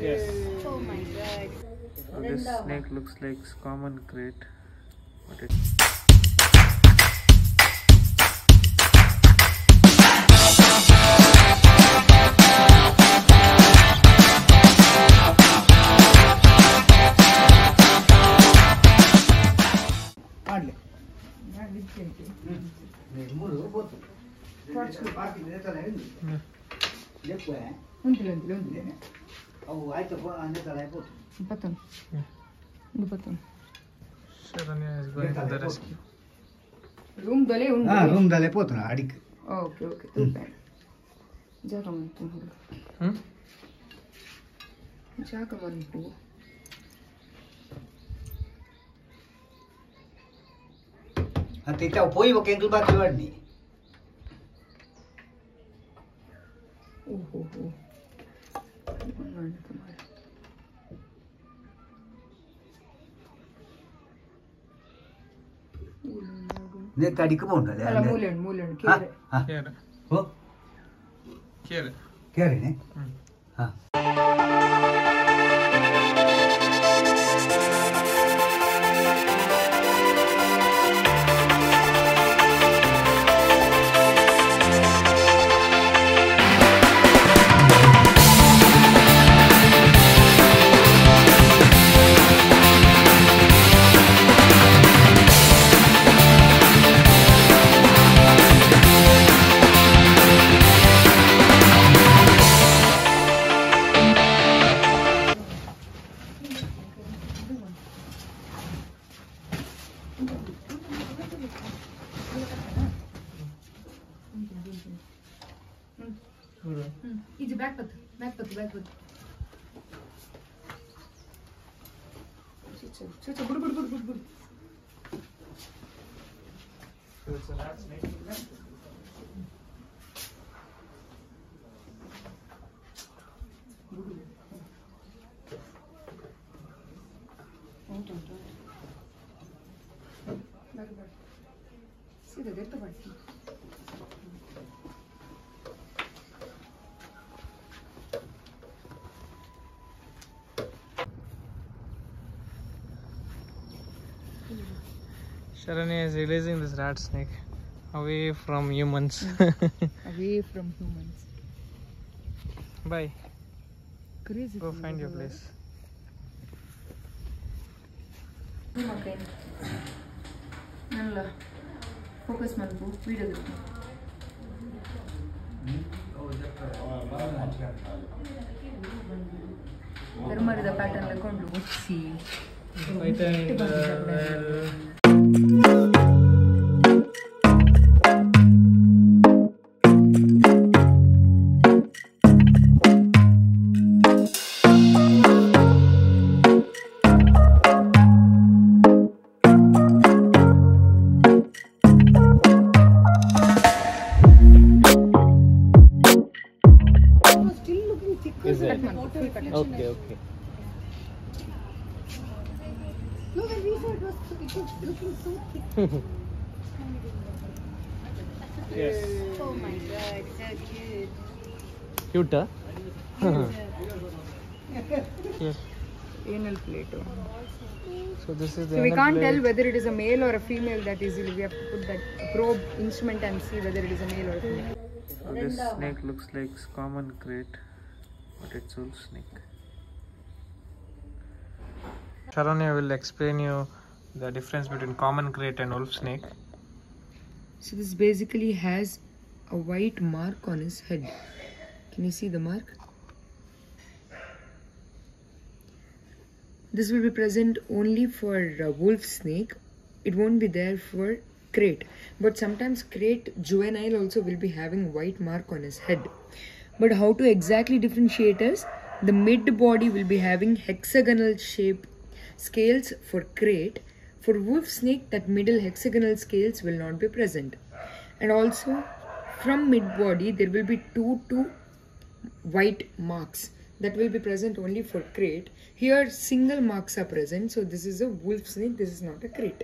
Oh my god. So this snake looks like common crate, but it Bătân. Nu bătân. Și era mea zi bani de răschi. Rum de lei, un de lei. Da, rum de lei pot, adică. Ok, ok, tot mm. bine. Ja rum de lei. Hă? Ja că mă rupu. Ate o au poi, bă, că e îngâlbat de ordine. Uh, uh, uh. oynadım öyle. ഇത് കടിക്ക് പോകണ്ടല്ലേ ആ കേറിനെ ആ. ఇది back పత్తు back పత్తు back పత్తు చూచు బుడు బుడు బుడు బుడు బుడు So it's a rat snake. Sharanya is releasing this rat snake away from humans. away from humans Bye. crazy Go find your place. Okay Nalla focus ಮಾಡ್ಬು video ಧರ್ಮದ pattern ಲೆಕ್ಕೊಂಡು Um, was still looking thicker than than water connection. Okay, okay. No, when we saw it was, it was looking so thick. yes. Oh my god, so cute. Cute, huh? yeah. Anal plato. Oh. So this is. so we can't plate. tell whether it is a male or a female that easily. We have to put that probe instrument and see whether it is a male or a female. So this snake looks like common krait, but it's wolf snake. Sharanya will explain you the difference between common krait and wolf snake. So this basically has a white mark on his head. Can you see the mark? This will be present only for wolf snake. It won't be there for krait. But sometimes krait juvenile also will be having white mark on his head. But how to exactly differentiate is the mid body will be having hexagonal shape scales for krait. For wolf snake, that middle hexagonal scales will not be present. And also from mid body there will be two two white marks that will be present only for krait. Here single marks are present, so this is a wolf snake, this is not a krait.